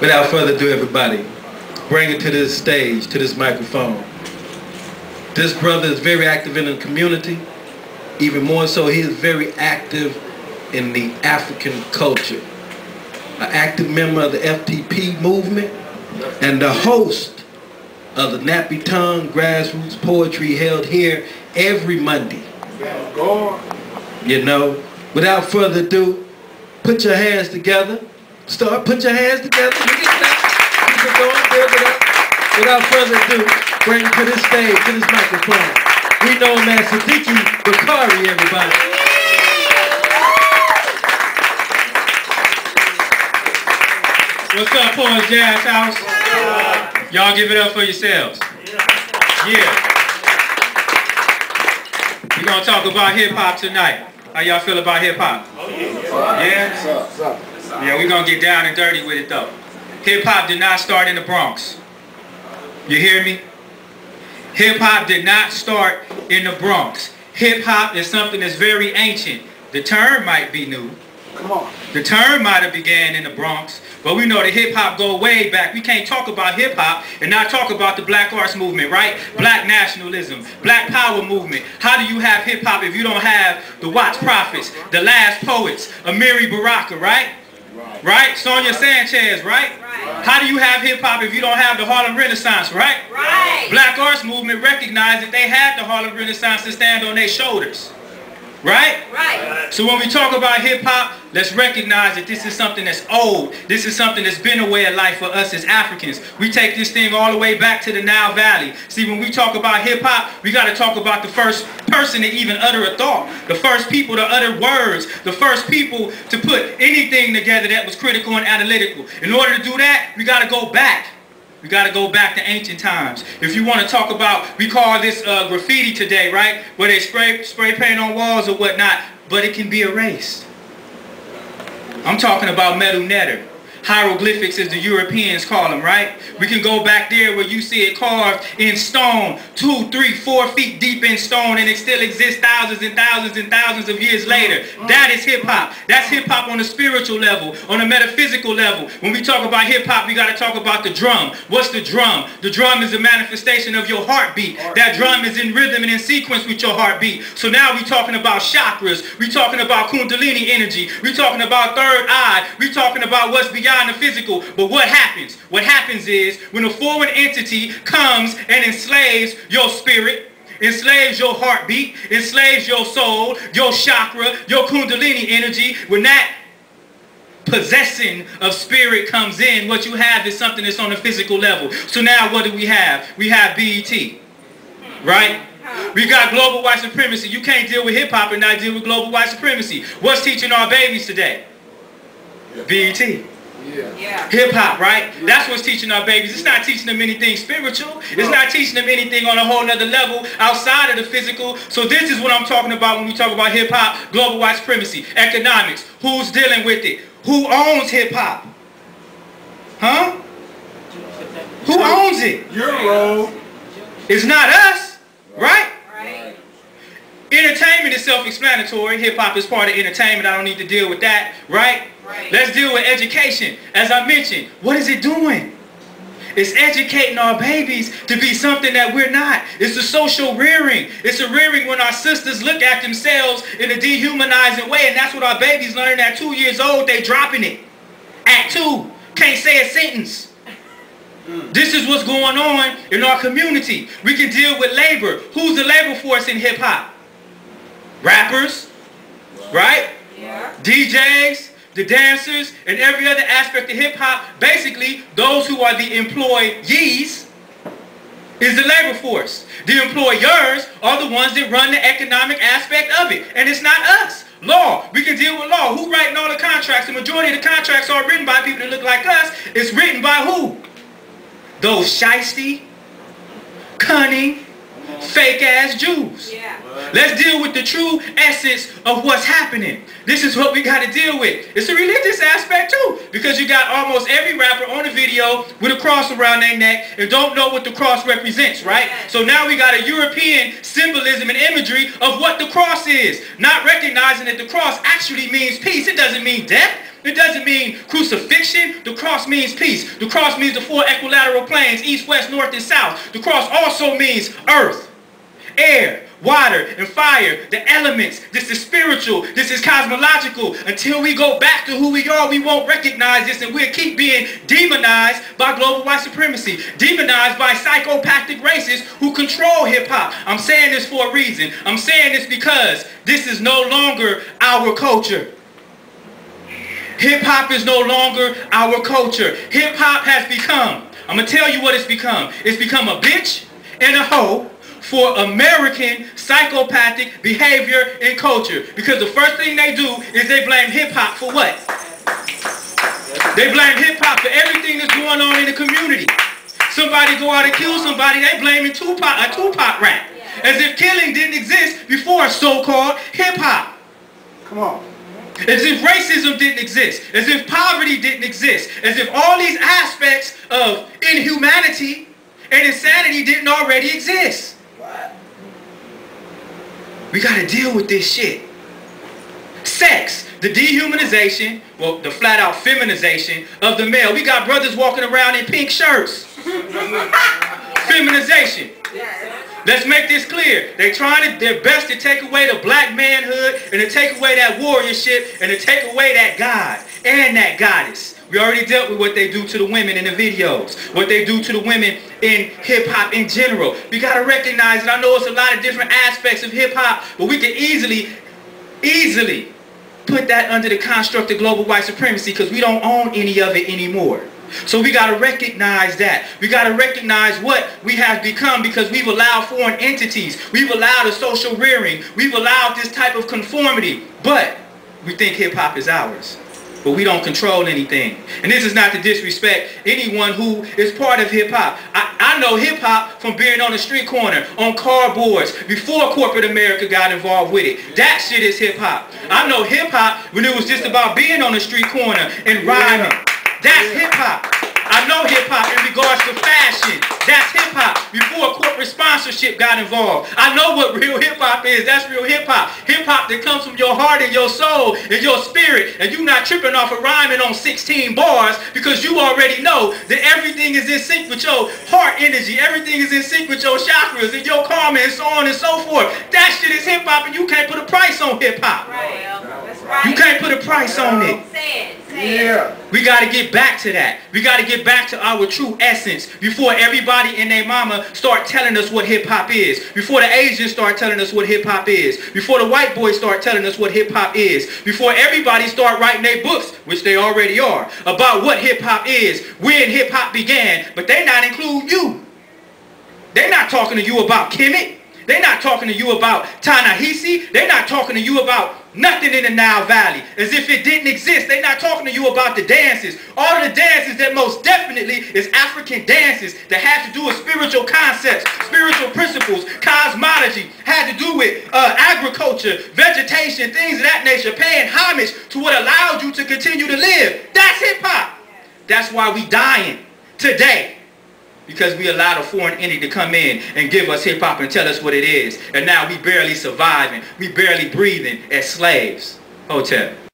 Without further ado, everybody, bring it to this stage, to this microphone. This brother is very active in the community. Even more so, he is very active in the African culture. An active member of the FTP movement and the host of the Nappy Tongue Grassroots Poetry held here every Monday. You know, without further ado, put your hands together. Start, put your hands together. Keep it going, build it up. Without further ado, bring to this stage, to this microphone. We know him as Sadiki Bakari, everybody. What's up, Paul's Jazz House? Y'all give it up for yourselves. Yeah. We're gonna talk about hip hop tonight. How y'all feel about hip hop? Yeah? Yeah, we're gonna get down and dirty with it though. Hip hop did not start in the Bronx. You hear me? Hip hop did not start in the Bronx. Hip hop is something that's very ancient. The term might be new. Come on. The term might have began in the Bronx, but we know that hip hop go way back. We can't talk about hip hop and not talk about the black arts movement, right? Black nationalism, black power movement. How do you have hip hop if you don't have the Watts Prophets, the last poets, Amiri Baraka, right? Right? Sonia Sanchez, right? right? How do you have hip hop if you don't have the Harlem Renaissance, right? Right. Black arts movement recognized that they had the Harlem Renaissance to stand on their shoulders. Right? Right. So when we talk about hip hop, let's recognize that this is something that's old. This is something that's been a way of life for us as Africans. We take this thing all the way back to the Nile Valley. See, when we talk about hip hop, we got to talk about the first person to even utter a thought, the first people to utter words, the first people to put anything together that was critical and analytical. In order to do that, we got to go back. We got to go back to ancient times. If you want to talk about, we call this uh, graffiti today, right? Where they spray, spray paint on walls or whatnot, but it can be erased. I'm talking about Medu Neter. Hieroglyphics as the Europeans call them, right? We can go back there where you see it carved in stone, two, three, four feet deep in stone, and it still exists thousands and thousands and thousands of years later. That is hip-hop. That's hip-hop on a spiritual level, on a metaphysical level. When we talk about hip-hop, we got to talk about the drum. What's the drum? The drum is a manifestation of your heartbeat. That drum is in rhythm and in sequence with your heartbeat. So now we're talking about chakras. We're talking about kundalini energy. We're talking about third eye. We're talking about what's beyond the physical. But what happens? What happens is when a foreign entity comes and enslaves your spirit, enslaves your heartbeat, enslaves your soul, your chakra, your kundalini energy, when that possessing of spirit comes in, what you have is something that's on a physical level. So now what do we have? We have BET, right? We got global white supremacy. You can't deal with hip hop and not deal with global white supremacy. What's teaching our babies today? BET. Yeah. Hip hop, right? That's what's teaching our babies. It's not teaching them anything spiritual. It's not teaching them anything on a whole nother level outside of the physical. So this is what I'm talking about when we talk about hip hop, global white supremacy, economics. Who's dealing with it? Who owns hip hop? Huh? Who owns it? Euro. It's not us, right? Right. Entertainment is self-explanatory. Hip hop is part of entertainment. I don't need to deal with that, right? Right. Let's deal with education. As I mentioned, what is it doing? It's educating our babies to be something that we're not. It's a social rearing. It's a rearing when our sisters look at themselves in a dehumanizing way, and that's what our babies learn at two years old. They dropping it. At two, can't say a sentence. Mm. This is what's going on in our community. We can deal with labor. Who's the labor force in hip hop? Rappers, right? Yeah. DJs, the dancers, and every other aspect of hip hop, basically those who are the employees is the labor force. The employers are the ones that run the economic aspect of it. And it's not us. Law. We can deal with law. Who writing all the contracts? The majority of the contracts are written by people that look like us. It's written by who? Those shisty, cunning, fake-ass Jews. Yeah. Let's deal with the true essence of what's happening. This is what we got to deal with. It's a religious aspect too, because you got almost every rapper on the video with a cross around their neck and don't know what the cross represents, right? So now we got a European symbolism and imagery of what the cross is, not recognizing that the cross actually means peace. It doesn't mean death. It doesn't mean crucifixion. The cross means peace. The cross means the four equilateral planes, east, west, north, and south. The cross also means earth, air, water, and fire, the elements. This is spiritual. This is cosmological. Until we go back to who we are, we won't recognize this and we'll keep being demonized by global white supremacy, demonized by psychopathic racists who control hip-hop. I'm saying this for a reason. I'm saying this because this is no longer our culture. Hip-hop is no longer our culture. Hip-hop has become, I'm going to tell you what it's become. It's become a bitch and a hoe for American psychopathic behavior and culture. Because the first thing they do is they blame hip-hop for what? They blame hip-hop for everything that's going on in the community. Somebody go out and kill somebody, they blaming Tupac, a Tupac rap. As if killing didn't exist before so-called hip-hop. Come on. As if racism didn't exist. As if poverty didn't exist. As if all these aspects of inhumanity and insanity didn't already exist. What? We got to deal with this shit. Sex, the dehumanization, well, the flat out feminization of the male. We got brothers walking around in pink shirts. Feminization. Let's make this clear. They're trying to, their best to take away the black manhood and to take away that warriorship and to take away that God and that goddess. We already dealt with what they do to the women in the videos, what they do to the women in hip-hop in general. We got to recognize, and I know it's a lot of different aspects of hip-hop, but we can easily, easily put that under the construct of global white supremacy because we don't own any of it anymore. So we got to recognize that. We got to recognize what we have become because we've allowed foreign entities. We've allowed a social rearing. We've allowed this type of conformity. But we think hip-hop is ours. But we don't control anything. And this is not to disrespect anyone who is part of hip-hop. I, I know hip-hop from being on the street corner, on cardboards, before corporate America got involved with it. That shit is hip-hop. I know hip-hop when it was just about being on the street corner and rhyming. That's hip-hop. I know hip-hop in regards to fashion. That's hip-hop before corporate sponsorship got involved. I know what real hip-hop is. That's real hip-hop. Hip-hop that comes from your heart and your soul and your spirit. And you not tripping off of rhyming on 16 bars because you already know that everything is in sync with your heart energy. Everything is in sync with your chakras and your karma and so on and so forth. That shit is hip-hop and you can't put a price on hip-hop. Right. That's right. You can't put a price on it. Yeah. We got to get back to that. We got to get back to our true essence before everybody and their mama start telling us what hip hop is. Before the Asians start telling us what hip hop is. Before the white boys start telling us what hip hop is. Before everybody start writing their books, which they already are, about what hip hop is, when hip hop began, but they not include you. They're not talking to you about Kemet. They're not talking to you about Ta-Nehisi. They're not talking to you about nothing in the Nile Valley. As if it didn't exist. They're not talking to you about the dances. All the dances that most definitely is African dances that have to do with spiritual concepts, spiritual principles, cosmology, had to do with uh, agriculture, vegetation, things of that nature, paying homage to what allowed you to continue to live. That's hip-hop. That's why we dying today because we allowed a foreign entity to come in and give us hip-hop and tell us what it is. And now we barely surviving. We barely breathing as slaves. Hotel.